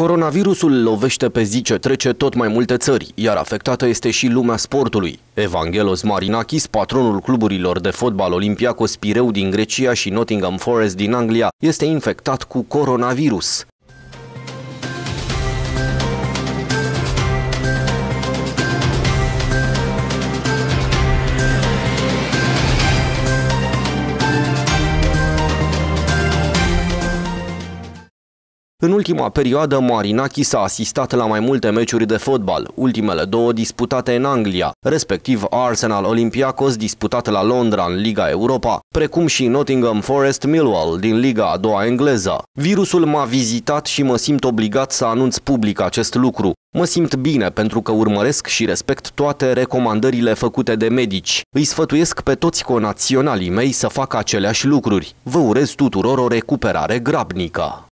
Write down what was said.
Coronavirusul lovește pe zi ce trece tot mai multe țări, iar afectată este și lumea sportului. Evangelos Marinakis, patronul cluburilor de fotbal Olympiacos Pireu din Grecia și Nottingham Forest din Anglia, este infectat cu coronavirus. În ultima perioadă, Marinakis a asistat la mai multe meciuri de fotbal, ultimele două disputate în Anglia, respectiv Arsenal Olympiacos disputat la Londra în Liga Europa, precum și Nottingham Forest Millwall din Liga a doua engleză. Virusul m-a vizitat și mă simt obligat să anunț public acest lucru. Mă simt bine pentru că urmăresc și respect toate recomandările făcute de medici. Îi sfătuiesc pe toți conaționalii mei să facă aceleași lucruri. Vă urez tuturor o recuperare grabnică.